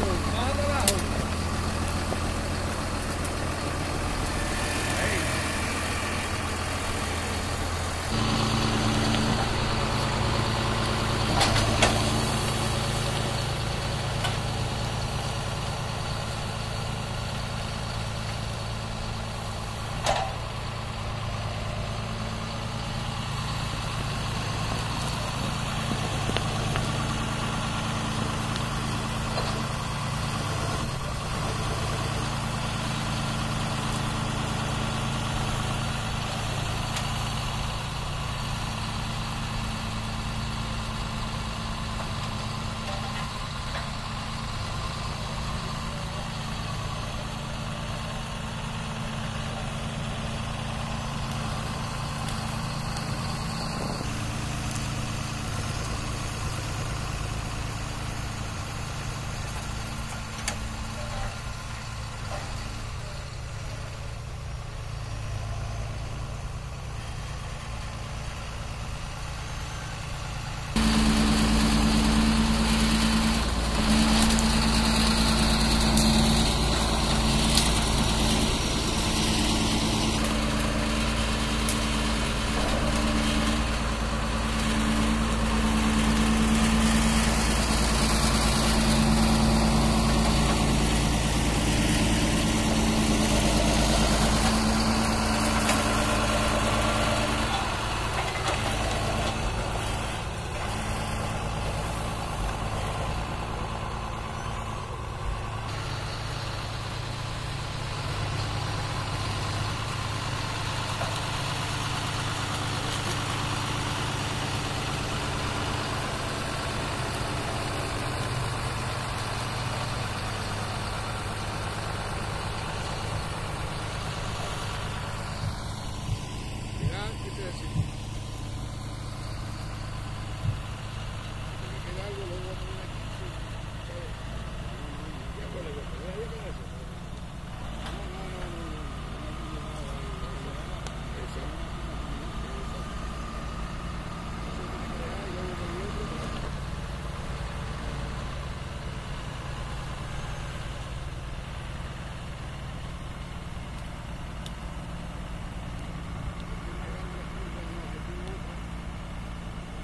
Thank you. দেখতে পাচ্ছি